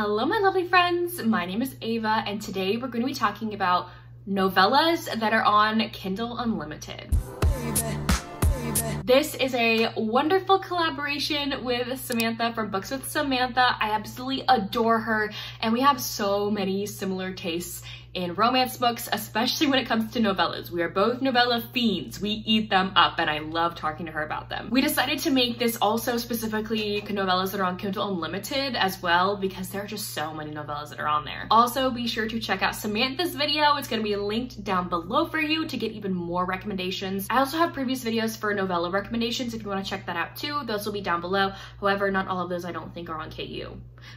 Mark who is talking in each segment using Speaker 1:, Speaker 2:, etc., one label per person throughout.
Speaker 1: Hello, my lovely friends. My name is Ava, and today we're going to be talking about novellas that are on Kindle Unlimited. This is a wonderful collaboration with Samantha from Books with Samantha. I absolutely adore her, and we have so many similar tastes in romance books, especially when it comes to novellas. We are both novella fiends. We eat them up and I love talking to her about them. We decided to make this also specifically novellas that are on Kindle Unlimited as well because there are just so many novellas that are on there. Also, be sure to check out Samantha's video. It's going to be linked down below for you to get even more recommendations. I also have previous videos for novella recommendations if you want to check that out too. Those will be down below. However, not all of those I don't think are on KU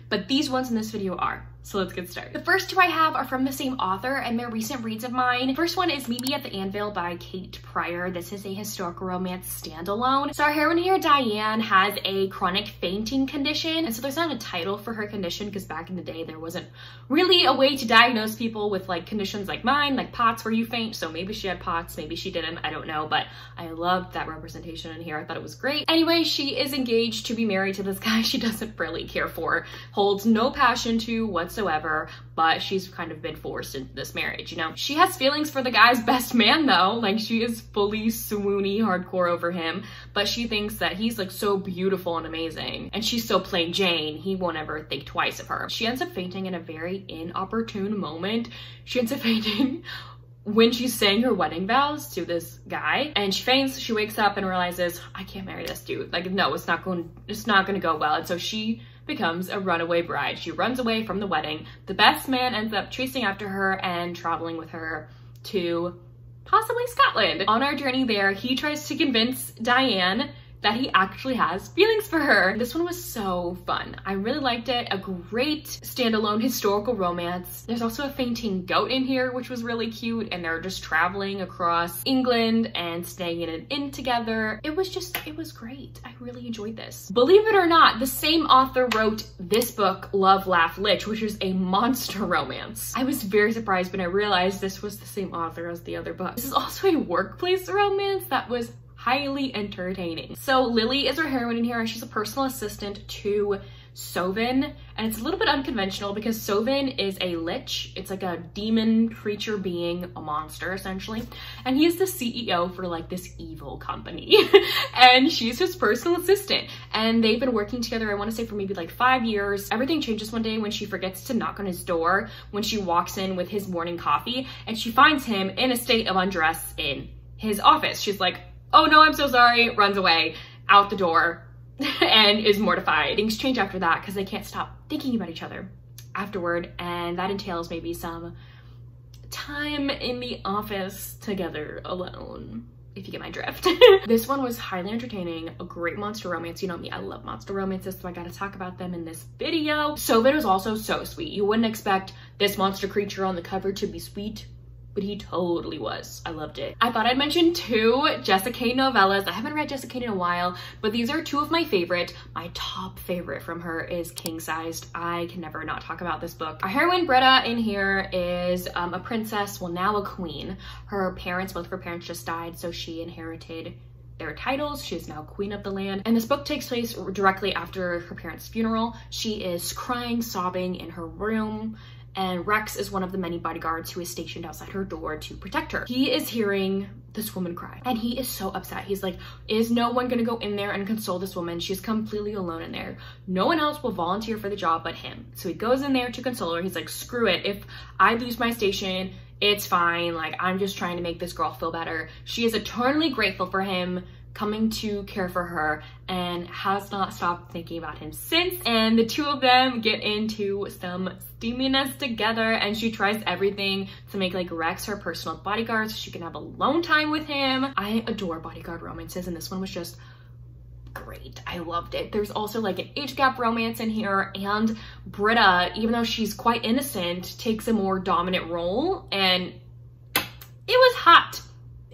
Speaker 1: but these ones in this video are. So let's get started. The first two I have are from the same author and they're recent reads of mine. First one is Me at the Anvil by Kate Prior. This is a historical romance standalone. So our heroine here, Diane, has a chronic fainting condition. And so there's not a title for her condition because back in the day, there wasn't really a way to diagnose people with like conditions like mine, like POTS where you faint. So maybe she had POTS, maybe she didn't, I don't know. But I loved that representation in here. I thought it was great. Anyway, she is engaged to be married to this guy she doesn't really care for holds no passion to whatsoever, but she's kind of been forced into this marriage, you know? She has feelings for the guy's best man though, like she is fully swoony hardcore over him, but she thinks that he's like so beautiful and amazing, and she's so plain Jane, he won't ever think twice of her. She ends up fainting in a very inopportune moment. She ends up fainting when she's saying her wedding vows to this guy and she faints she wakes up and realizes i can't marry this dude like no it's not going it's not going to go well and so she becomes a runaway bride. She runs away from the wedding. The best man ends up chasing after her and traveling with her to possibly Scotland. On our journey there, he tries to convince Diane that he actually has feelings for her. This one was so fun. I really liked it. A great standalone historical romance. There's also a fainting goat in here, which was really cute. And they're just traveling across England and staying in an inn together. It was just, it was great. I really enjoyed this. Believe it or not, the same author wrote this book, Love, Laugh, Lich, which is a monster romance. I was very surprised when I realized this was the same author as the other book. This is also a workplace romance that was highly entertaining. So Lily is our heroine in here. And she's a personal assistant to Sovin and it's a little bit unconventional because Sovin is a lich. It's like a demon creature being, a monster essentially. And he is the CEO for like this evil company and she's his personal assistant. And they've been working together, I wanna say for maybe like five years. Everything changes one day when she forgets to knock on his door when she walks in with his morning coffee and she finds him in a state of undress in his office. She's like, oh no, I'm so sorry, runs away out the door and is mortified. Things change after that because they can't stop thinking about each other afterward. And that entails maybe some time in the office together alone if you get my drift. this one was highly entertaining, a great monster romance. You know me, I love monster romances, so I gotta talk about them in this video. Sovin was also so sweet. You wouldn't expect this monster creature on the cover to be sweet, but he totally was. I loved it. I thought I'd mention two Jessica novellas. I haven't read Jessica in a while, but these are two of my favorite. My top favorite from her is King Sized. I can never not talk about this book. Our heroine Britta in here is um, a princess, well now a queen. Her parents, both of her parents just died, so she inherited their titles. She is now queen of the land. And this book takes place directly after her parents' funeral. She is crying, sobbing in her room and Rex is one of the many bodyguards who is stationed outside her door to protect her. He is hearing this woman cry and he is so upset. He's like, is no one gonna go in there and console this woman? She's completely alone in there. No one else will volunteer for the job but him. So he goes in there to console her. He's like, screw it. If I lose my station, it's fine. Like, I'm just trying to make this girl feel better. She is eternally grateful for him coming to care for her and has not stopped thinking about him since. And the two of them get into some steaminess together and she tries everything to make like Rex her personal bodyguard so she can have alone time with him. I adore bodyguard romances and this one was just great. I loved it. There's also like an age gap romance in here and Britta, even though she's quite innocent, takes a more dominant role and it was hot.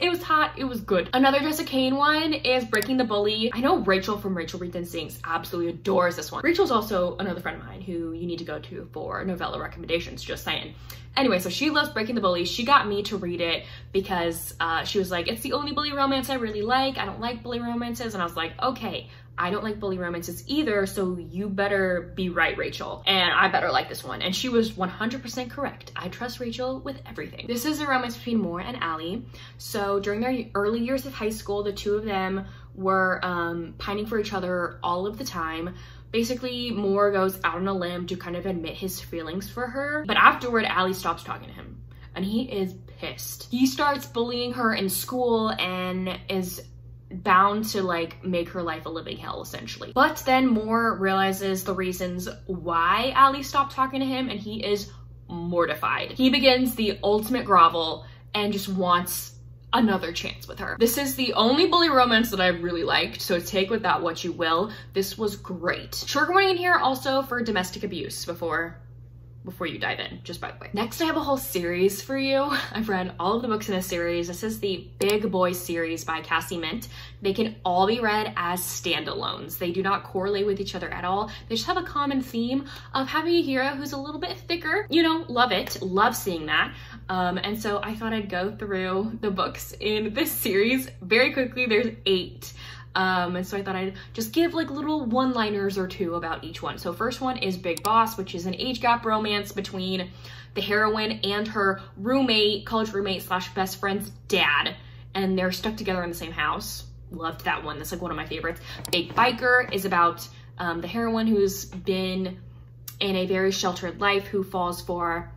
Speaker 1: It was hot, it was good. Another Jessica Kane one is Breaking the Bully. I know Rachel from Rachel Reads and Sings absolutely adores this one. Rachel's also another friend of mine who you need to go to for novella recommendations, just saying. Anyway, so she loves Breaking the Bully. She got me to read it because uh, she was like, it's the only bully romance I really like. I don't like bully romances. And I was like, okay, I don't like bully romances either, so you better be right, Rachel. And I better like this one. And she was 100% correct. I trust Rachel with everything. This is a romance between Moore and Allie. So during their early years of high school, the two of them were um, pining for each other all of the time. Basically, Moore goes out on a limb to kind of admit his feelings for her. But afterward, Allie stops talking to him and he is pissed. He starts bullying her in school and is bound to like make her life a living hell essentially. But then Moore realizes the reasons why Allie stopped talking to him and he is mortified. He begins the ultimate grovel and just wants another chance with her. This is the only bully romance that I really liked, so take with that what you will. This was great. Trigger warning in here also for domestic abuse before before you dive in, just by the way. Next, I have a whole series for you. I've read all of the books in this series. This is the Big Boy series by Cassie Mint. They can all be read as standalones. They do not correlate with each other at all. They just have a common theme of having a hero who's a little bit thicker. You know, love it, love seeing that. Um, and so I thought I'd go through the books in this series very quickly. There's eight. Um, and so I thought I'd just give like little one-liners or two about each one. So first one is Big Boss, which is an age gap romance between the heroine and her roommate, college roommate slash best friend's dad. And they're stuck together in the same house. Loved that one. That's like one of my favorites. Big Biker is about um, the heroine who's been in a very sheltered life who falls for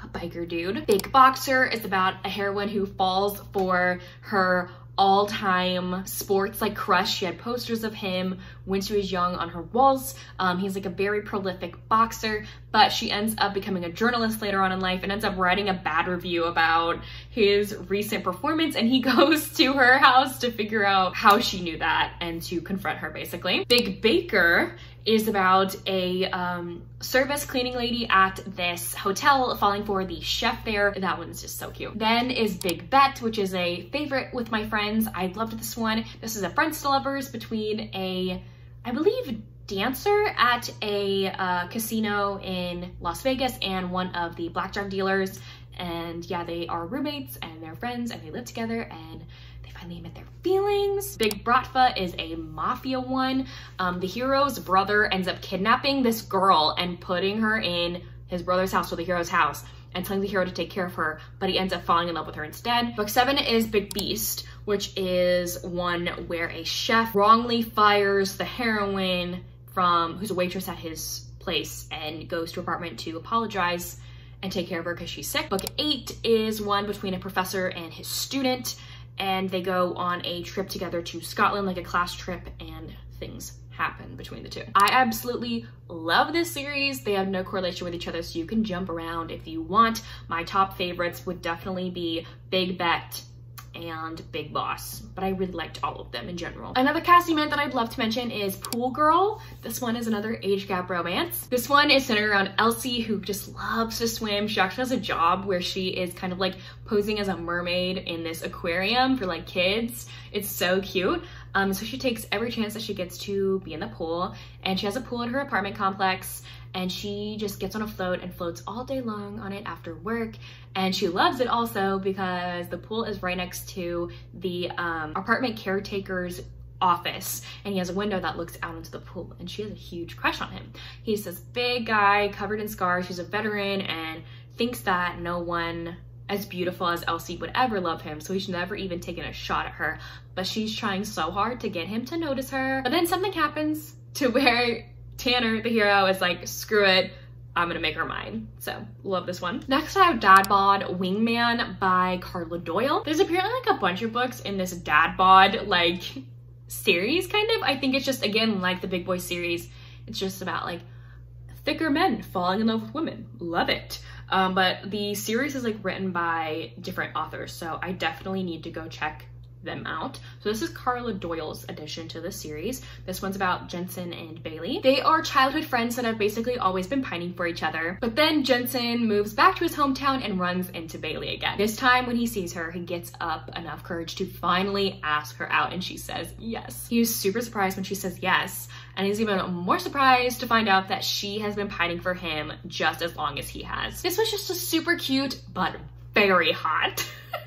Speaker 1: a biker dude. Big Boxer is about a heroine who falls for her all-time sports like crush. She had posters of him when she was young on her walls. Um, he's like a very prolific boxer, but she ends up becoming a journalist later on in life and ends up writing a bad review about his recent performance and he goes to her house to figure out how she knew that and to confront her basically. Big Baker is about a um, service cleaning lady at this hotel falling for the chef there. That one's just so cute. Then is Big Bet, which is a favorite with my friends. I loved this one. This is a friends to lovers between a, I believe, dancer at a uh, casino in Las Vegas and one of the blackjack dealers. And yeah, they are roommates and they're friends and they live together and finally admit their feelings. Big Bratva is a mafia one. Um, the hero's brother ends up kidnapping this girl and putting her in his brother's house or the hero's house and telling the hero to take care of her, but he ends up falling in love with her instead. Book seven is Big Beast, which is one where a chef wrongly fires the heroine from who's a waitress at his place and goes to apartment to apologize and take care of her because she's sick. Book eight is one between a professor and his student and they go on a trip together to Scotland, like a class trip, and things happen between the two. I absolutely love this series. They have no correlation with each other, so you can jump around if you want. My top favorites would definitely be Big Bet, and Big Boss, but I really liked all of them in general. Another Cassie Mint that I'd love to mention is Pool Girl. This one is another age gap romance. This one is centered around Elsie who just loves to swim. She actually has a job where she is kind of like posing as a mermaid in this aquarium for like kids. It's so cute. Um, so she takes every chance that she gets to be in the pool and she has a pool in her apartment complex and she just gets on a float and floats all day long on it after work and she loves it also because the pool is right next to the um, apartment caretaker's office and he has a window that looks out into the pool and she has a huge crush on him. He's this big guy covered in scars, he's a veteran and thinks that no one as beautiful as Elsie would ever love him, so he's never even taken a shot at her. But she's trying so hard to get him to notice her. But then something happens to where Tanner, the hero, is like, screw it, I'm gonna make her mine. So love this one. Next I have Dad Bod Wingman by Carla Doyle. There's apparently like a bunch of books in this Dad Bod like series kind of. I think it's just again like the Big Boy series. It's just about like thicker men falling in love with women. Love it. Um, but the series is like written by different authors. So I definitely need to go check them out. So this is Carla Doyle's addition to the series. This one's about Jensen and Bailey. They are childhood friends that have basically always been pining for each other. But then Jensen moves back to his hometown and runs into Bailey again. This time when he sees her, he gets up enough courage to finally ask her out and she says yes. He was super surprised when she says yes and he's even more surprised to find out that she has been pining for him just as long as he has. This was just a super cute but very hot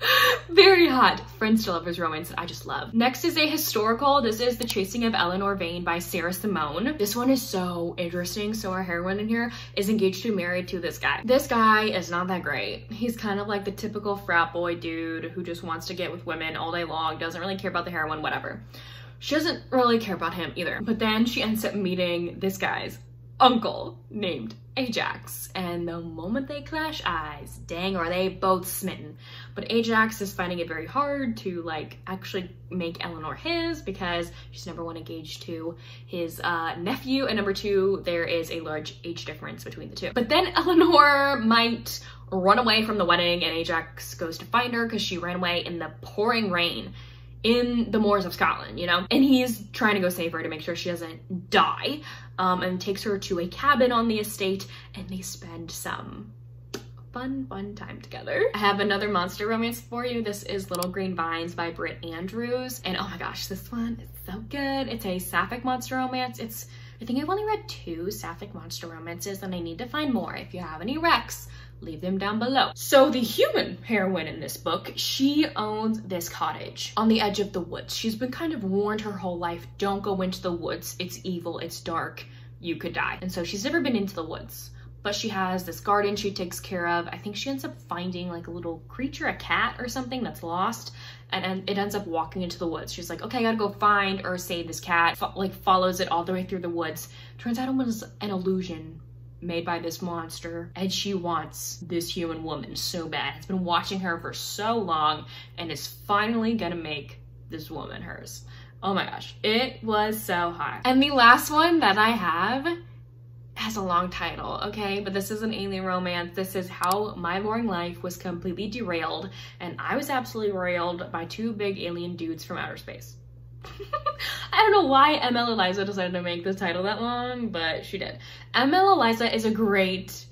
Speaker 1: Very hot friends to lovers romance that I just love. Next is a historical. This is The Chasing of Eleanor Vane by Sarah Simone. This one is so interesting. So our heroine in here is engaged to married to this guy. This guy is not that great. He's kind of like the typical frat boy dude who just wants to get with women all day long, doesn't really care about the heroine, whatever. She doesn't really care about him either. But then she ends up meeting this guy's uncle named Ajax. And the moment they clash eyes, dang, are they both smitten. But Ajax is finding it very hard to like actually make Eleanor his because she's number one engaged to his uh, nephew. And number two, there is a large age difference between the two. But then Eleanor might run away from the wedding and Ajax goes to find her because she ran away in the pouring rain in the moors of Scotland, you know? And he's trying to go save her to make sure she doesn't die um, and takes her to a cabin on the estate and they spend some fun, fun time together. I have another monster romance for you. This is Little Green Vines by Britt Andrews. And oh my gosh, this one is so good. It's a sapphic monster romance. It's, I think I've only read two sapphic monster romances and I need to find more. If you have any recs, leave them down below. So the human heroine in this book, she owns this cottage on the edge of the woods. She's been kind of warned her whole life, don't go into the woods. It's evil, it's dark, you could die. And so she's never been into the woods but she has this garden she takes care of. I think she ends up finding like a little creature, a cat or something that's lost and, and it ends up walking into the woods. She's like, okay, I gotta go find or save this cat. Like follows it all the way through the woods. Turns out it was an illusion made by this monster and she wants this human woman so bad. It's been watching her for so long and is finally gonna make this woman hers. Oh my gosh, it was so hot. And the last one that I have has a long title, okay? But this is an alien romance. This is how my boring life was completely derailed and I was absolutely railed by two big alien dudes from outer space. I don't know why ML Eliza decided to make the title that long, but she did. ML Eliza is a great,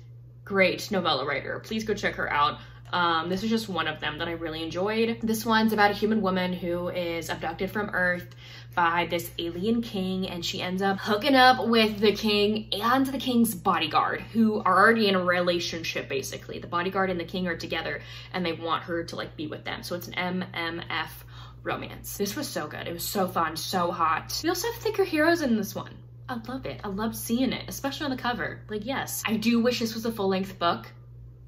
Speaker 1: great novella writer. Please go check her out. Um, this is just one of them that I really enjoyed. This one's about a human woman who is abducted from Earth by this alien king and she ends up hooking up with the king and the king's bodyguard who are already in a relationship basically. The bodyguard and the king are together and they want her to like be with them. So it's an MMF romance. This was so good. It was so fun, so hot. We also have thicker heroes in this one. I love it. I love seeing it, especially on the cover. Like, yes, I do wish this was a full-length book,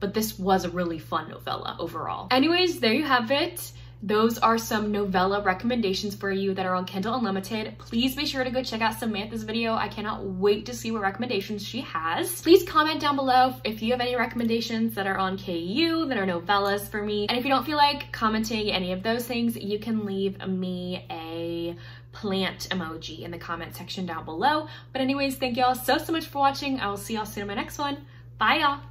Speaker 1: but this was a really fun novella overall. Anyways, there you have it those are some novella recommendations for you that are on Kindle Unlimited. Please be sure to go check out Samantha's video. I cannot wait to see what recommendations she has. Please comment down below if you have any recommendations that are on KU, that are novellas for me. And if you don't feel like commenting any of those things, you can leave me a plant emoji in the comment section down below. But anyways, thank y'all so, so much for watching. I will see y'all soon in my next one. Bye y'all.